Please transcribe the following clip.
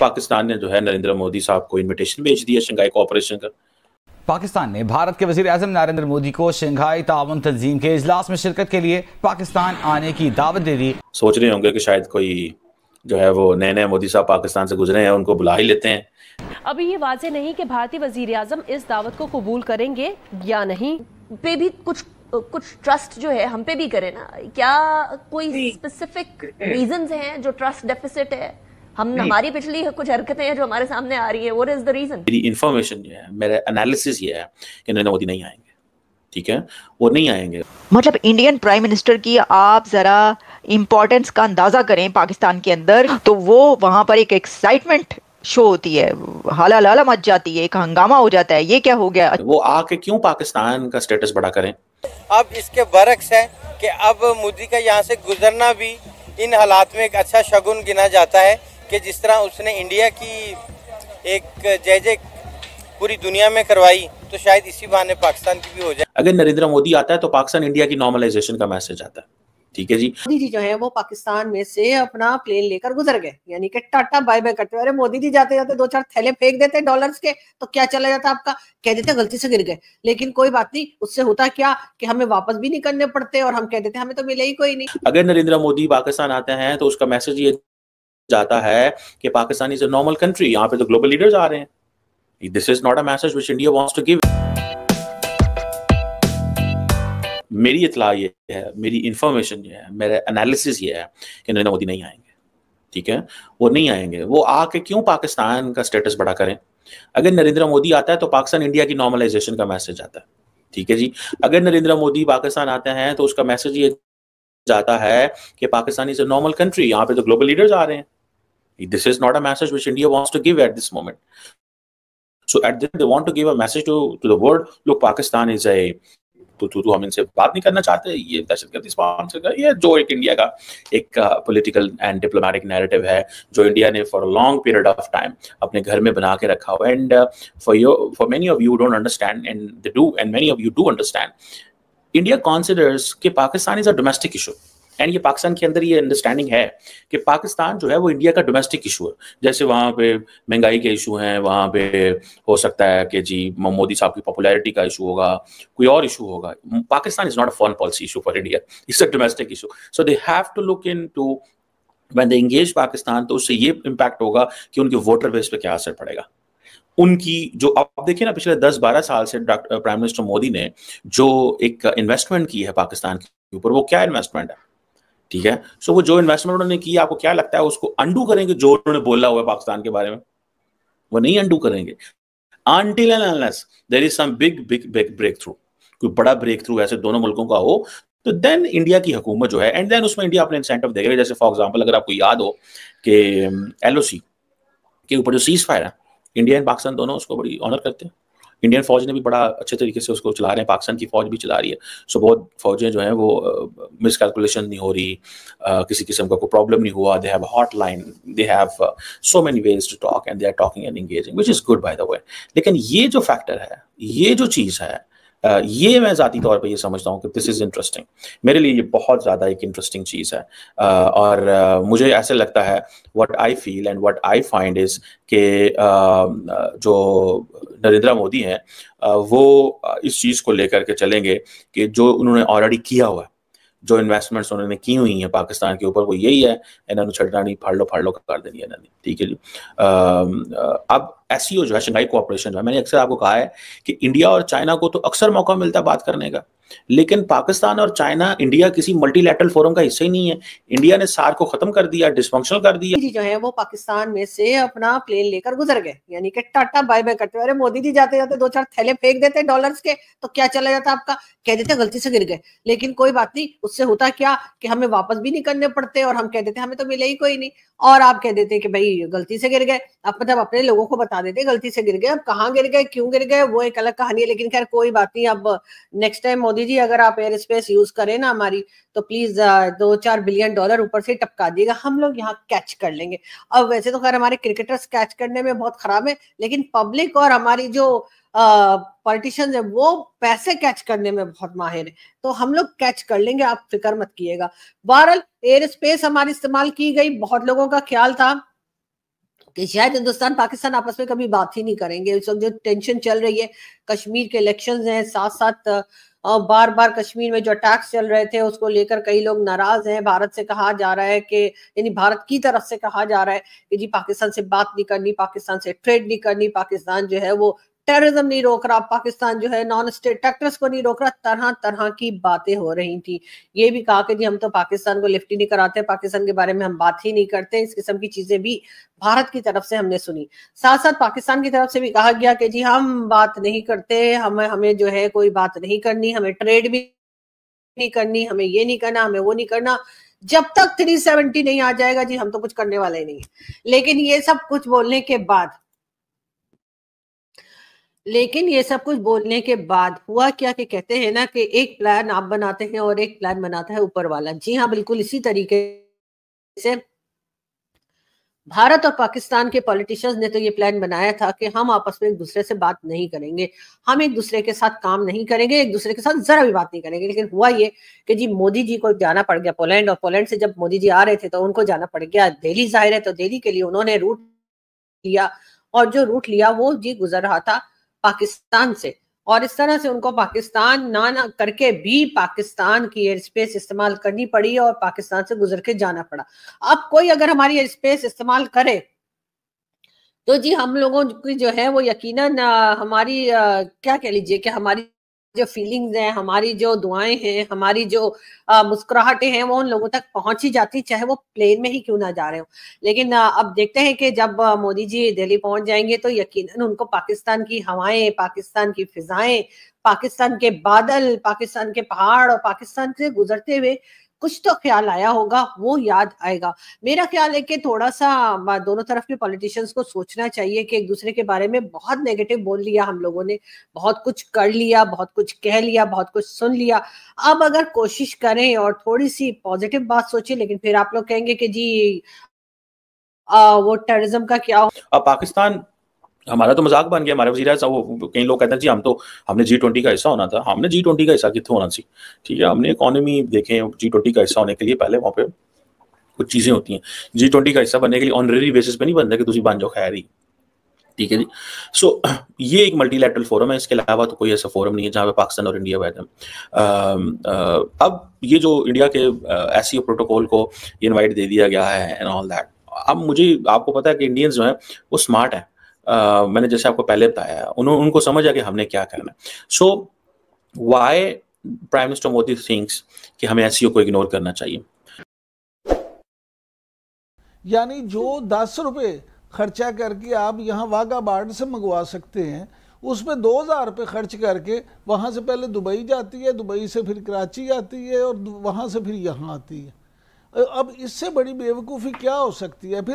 पाकिस्तान ने जो है नरेंद्र मोदी साहब को इनविटेशन भेज दिया शंघाई कोऑपरेशन का। पाकिस्तान ने भारत के वज़ीर अजम नरेंद्र मोदी को शंघाई ताउन तंजीम के इजलास में शिरकत के लिए पाकिस्तान आने की दावत दे दी। सोच रहे होंगे कि शायद कोई जो है वो नए नए मोदी साहब पाकिस्तान से गुजरे हैं उनको बुला ही लेते हैं। अभी ये वाजे नहीं कि भारतीय वज़ीर आज़म इस दावत को कबूल करेंगे या नहीं। पे भी कुछ कुछ ट्रस्ट जो है हम पे भी करे ना। क्या कोई स्पेसिफिक रीजंस हैं जो ट्रस्ट डेफिसिट है? हम हमारी पिछली कुछ हरकतें हैं जो हमारे सामने आ रही है व्हाट इज़ द रीजन मेरी इन्फॉर्मेशन ये है मेरा एनालिसिस ये है कि नरेंद्र मोदी नहीं आएँगे ठीक है? वो नहीं आएँगे। मतलब इंडियन प्राइम मिनिस्टर की आप जरा इम्पोर्टेंस का अंदाज़ा करें पाकिस्तान के अंदर तो वो वहाँ पर एक एक्साइटमेंट शो होती है हाला लाला मच जाती है एक हंगामा हो जाता है ये क्या हो गया? वो आके क्यों पाकिस्तान का स्टेटस बड़ा करें? अब इसके बरक्स है कि अब मोदी का यहाँ से गुजरना भी इन हालात में एक अच्छा शगुन गिना जाता है। कि जिस तरह उसने इंडिया की एक जय जय पूरी दुनिया में करवाई तो शायद इसी बहाने पाकिस्तान की भी हो जाए। अगर नरेंद्र मोदी आता है तो पाकिस्तान इंडिया की नॉर्मलाइजेशन का मैसेज आता है। ठीक है जी? मोदी जी जो है वो पाकिस्तान में से अपना प्लेन लेकर गुजर गए। यानी कि टाटा बाय बाय करते अरे मोदी जी जाते जाते दो चार थैले फेंक देते डॉलर्स के तो क्या चला जाता आपका? कह देते गलती से गिर गए। लेकिन कोई बात नहीं उससे होता क्या कि हमें वापस भी नहीं करने पड़ते और हम कह देते हमें तो मिले ही कोई नहीं। अगर नरेंद्र मोदी पाकिस्तान आते हैं तो उसका मैसेज ये जाता है कि Pakistan is a normal country यहाँ पे तो ग्लोबल लीडर्स आ रहे हैं। This is not a message which India wants to give मेरी इतला ये है, मेरी इंफॉर्मेशन ये है, मेरा एनालिसिस ये है कि नरेंद्र मोदी नहीं आएँगे, ठीक है? वो नहीं आएँगे। वो आके क्यों पाकिस्तान का स्टेटस बड़ा करें? अगर नरेंद्र मोदी आता है तो पाकिस्तान इंडिया की नॉर्मलाइजेशन का मैसेज आता है, ठीक है जी? अगर नरेंद्र मोदी पाकिस्तान आते हैं तो उसका मैसेज ये जाता है कि Pakistan is a normal country यहाँ पे तो ग्लोबल लीडर्स आ रहे हैं। This is not a message which India wants to give at this moment. So at the they want to give a message to, to the world, look, Pakistan is a तो तू तो हम इनसे बात नहीं करना चाहते ये दहशतगर्दी स्पॉन्सर का ये जो एक इंडिया का एक पॉलिटिकल एंड डिप्लोमेटिक नैरेटिव है जो इंडिया ने for long period of time अपने घर में बना के रखा हुआ and for your for many of you don't understand and they do and many of you do understand India considers कि Pakistan is a domestic issue and ये पाकिस्तान के अंदर ये अंडरस्टैंडिंग है कि पाकिस्तान जो है वो इंडिया का डोमेस्टिक इशू है। जैसे वहाँ पे महँगाई के इशू हैं, वहाँ पे हो सकता है कि जी मोदी साहब की पॉपुलैरिटी का इशू होगा, कोई और इशू होगा। Pakistan is not a foreign policy issue for India it's a domestic issue so they have to look into when they engage Pakistan तो उससे ये इम्पैक्ट होगा कि उनके वोटर बेस पे क्या असर पड़ेगा। उनकी जो, अब देखिए ना, पिछले 10-12 साल से डॉक्टर प्राइम मिनिस्टर मोदी ने जो एक इन्वेस्टमेंट की है पाकिस्तान के ऊपर, वो क्या इन्वेस्टमेंट है? ठीक है? सो वो जो इन्वेस्टमेंट उन्होंने की, आपको क्या लगता है, उसको अंडू करेंगे जो उन्होंने बोला हुआ है पाकिस्तान के बारे में? वो नहीं अंडू करेंगे। Until and unless there is some big big big breakthrough, कोई बड़ा ब्रेक थ्रू ऐसे दोनों मुल्कों का हो तो देन इंडिया की हुकूमत जो है एंड देन उसमें इंडिया अपने इंसेंटिव देगा। जैसे फॉर एग्ज़ाम्पल अगर आपको याद हो कि एलओसी के ऊपर जो सीज फायर है इंडिया एंड पाकिस्तान दोनों उसको बड़ी ऑनर करते हैं। इंडियन फौज ने भी बड़ा अच्छे तरीके से उसको चला रहे हैं, पाकिस्तान की फौज भी चला रही है। सो बहुत फौजें जो हैं वो मिसकैलकुलेशन नहीं हो रही किसी किस्म का कोई प्रॉब्लम नहीं हुआ। They have hotline they have so many ways to talk and they are talking and engaging which is good by the way लेकिन ये जो फैक्टर है, ये जो चीज़ है ये मैं ज़ाती तौर पे ये समझता हूँ कि दिस इज़ इंटरेस्टिंग मेरे लिए ये बहुत ज़्यादा एक इंटरेस्टिंग चीज़ है। uh, और uh, मुझे ऐसे लगता है what I feel and what I find is कि जो नरेंद्र मोदी हैं वो इस चीज़ को लेकर के चलेंगे कि जो उन्होंने ऑलरेडी किया हुआ है जो इन्वेस्टमेंट्स उन्होंने की हुई हैं पाकिस्तान के ऊपर वो यही है इन्होंने छटना नहीं फाड़ लो फाड़ लो कर देनी है ठीक है जी? अब एस जो है शंघाई कोऑपरेशन जो है, मैंने अक्सर आपको कहा है कि इंडिया और चाइना को तो अक्सर मौका मिलता है बात करने का, लेकिन पाकिस्तान और चाइना इंडिया किसी मल्टीलैटरल फोरम का हिस्सा ही नहीं है। इंडिया ने सार को खत्म कर दिया डिस्फंक्शनल कर दिया। जी जो है, वो पाकिस्तान में से अपना प्लेन लेकर गुजर गए। यानी कि टाटा बाय बाय करते अरे मोदी जी जाते जाते दो चार थैले फेंक देते डॉलर्स के तो क्या चला जाता आपका? कह देते गलती से गिर गए। लेकिन कोई बात नहीं, उससे होता क्या कि हमें वापस भी नहीं करने पड़ते और हम कह देते हमें तो मिले ही कोई नहीं। और आप कह देते कि भाई गलती से गिर गए। आप मतलब अपने लोगों को बता देते, गलती से गिर गए। अब कहाँ गिर गए, क्यों गिर गए, वो एक अलग कहानी है। लेकिन खैर, कोई बात नहीं। अब नेक्स्ट टाइम मोदी जी, अगर आप एयर स्पेस यूज़ करें ना हमारी तो प्लीज़ दो चार बिलियन डॉलर ऊपर से टपका दिएगा हम लोग यहाँ कैच कर लेंगे। अब वैसे तो खैर, हमारे क्रिकेटर्स कैच करने में बहुत खराब है, लेकिन पब्लिक और हमारी जो पॉलिटिशियंस है, वो पैसे कैच करने में बहुत माहिर है। तो हम लोग कैच कर लेंगे, आप फ़िक्र मत कीजिएगा बहरहाल एयर स्पेस हमारी इस्तेमाल की गई, बहुत लोगों का ख्याल था। कि शायद हिंदुस्तान पाकिस्तान आपस में कभी बात ही नहीं करेंगे। इस वक्त जो टेंशन चल रही है, कश्मीर के इलेक्शन हैं साथ साथ बार बार कश्मीर में जो अटैक्स चल रहे थे, उसको लेकर कई लोग नाराज़ हैं। भारत से कहा जा रहा है कि, यानी भारत की तरफ़ से कहा जा रहा है कि जी, पाकिस्तान से बात नहीं करनी, पाकिस्तान से ट्रेड नहीं करनी, पाकिस्तान जो है वो टेररिज्म नहीं रोक रहा, पाकिस्तान जो है नॉन स्टेट एक्टर्स को नहीं रोक रहा तरह तरह की बातें हो रही थी। ये भी कहा कि जी, हम तो पाकिस्तान को लिफ्ट ही नहीं कराते, पाकिस्तान के बारे में हम बात ही नहीं करते, इस किस्म की चीज़ें भी भारत की तरफ़ से हमने सुनी। साथ साथ पाकिस्तान की तरफ़ से भी कहा गया कि जी, हम बात नहीं करते, हमें हमें जो है कोई बात नहीं करनी, हमें ट्रेड भी नहीं करनी, हमें ये नहीं करना, हमें वो नहीं करना। जब तक 370 नहीं आ जाएगा जी, हम तो कुछ करने वाले नहीं लेकिन ये सब कुछ बोलने के बाद लेकिन ये सब कुछ बोलने के बाद हुआ क्या कि कहते हैं ना कि एक प्लान आप बनाते हैं और एक प्लान बनाता है ऊपर वाला। जी हाँ बिल्कुल इसी तरीके से। भारत और पाकिस्तान के पॉलिटिशियंस ने तो ये प्लान बनाया था कि हम आपस में एक दूसरे से बात नहीं करेंगे। हम एक दूसरे के साथ काम नहीं करेंगे, एक दूसरे के साथ जरा भी बात नहीं करेंगे। लेकिन हुआ ये कि जी मोदी जी को जाना पड़ गया पोलैंड और पोलैंड से जब मोदी जी आ रहे थे तो उनको जाना पड़ गया दिल्ली ज़ाहिर है तो दिल्ली के लिए उन्होंने रूट लिया और जो रूट लिया वो जी गुजर रहा था। पाकिस्तान से। और इस तरह से उनको पाकिस्तान ना ना करके भी पाकिस्तान की एयर स्पेस इस्तेमाल करनी पड़ी और पाकिस्तान से गुजर के जाना पड़ा। अब कोई अगर हमारी एयर स्पेस इस्तेमाल करे तो जी हम लोगों की जो है वो यकीनन हमारी क्या कह लीजिए कि हमारी जो फीलिंग्स हैं, हमारी जो दुआएँ हैं, हमारी जो मुस्कुराहटें हैं, वो उन लोगों तक पहुँच ही जाती चाहे वो प्लेन में ही क्यों ना जा रहे हो। लेकिन अब देखते हैं कि जब मोदी जी दिल्ली पहुँच जाएँगे तो यकीनन उनको पाकिस्तान की हवाएँ, पाकिस्तान की फिजाएँ, पाकिस्तान के बादल, पाकिस्तान के पहाड़ और पाकिस्तान से गुजरते हुए कुछ तो ख्याल आया होगा वो याद आएगा। मेरा ख्याल है कि थोड़ा सा दोनों तरफ़ के पॉलिटिशियंस को सोचना चाहिए कि एक दूसरे के बारे में बहुत नेगेटिव बोल लिया हम लोगों ने बहुत कुछ कर लिया बहुत कुछ कह लिया बहुत कुछ सुन लिया। अब अगर कोशिश करें और थोड़ी सी पॉजिटिव बात सोचे लेकिन फिर आप लोग कहेंगे कि जी आ, वो टेररिज्म का क्या हो पाकिस्तान हमारा तो मज़ाक बन गया, हमारे वज़ीर वो कई लोग कहते हैं, जी, हम तो हमने जी ट्वेंटी का हिस्सा होना था। हमने जी ट्वेंटी का हिस्सा कितने होना सी? ठीक है, हमने इकोनॉमी देखे जी ट्वेंटी का हिस्सा होने के लिए पहले वहाँ पे कुछ चीज़ें होती हैं। जी ट्वेंटी का हिस्सा बनने के लिए ऑनरेरी बेसिस पे नहीं बनता कि तुम बन जाओ, खैर ही। ठीक है जी? सो ये एक मल्टीलेटरल फोरम है, इसके अलावा तो कोई ऐसा फोरम नहीं है जहाँ पे पाकिस्तान और इंडिया बैठे अब ये जो इंडिया के एस प्रोटोकॉल को इनवाइट दे दिया गया है एंड ऑल दैट अब मुझे आपको पता है कि इंडियंस जो है, वो स्मार्ट है। मैंने जैसे आपको पहले बताया उन्होंने उनको समझ आ कि हमने क्या करना so why prime minister Modi thinks कि हमें एस को इग्नोर करना चाहिए? यानी जो दस रुपए खर्चा करके आप यहाँ वाघा बार्ड से मंगवा सकते हैं, उसमें दो हज़ार रुपये खर्च करके वहाँ से पहले दुबई जाती है, दुबई से फिर कराची आती है और वहाँ से फिर यहाँ आती है। अब इससे बड़ी बेवकूफ़ी क्या हो सकती है? फिर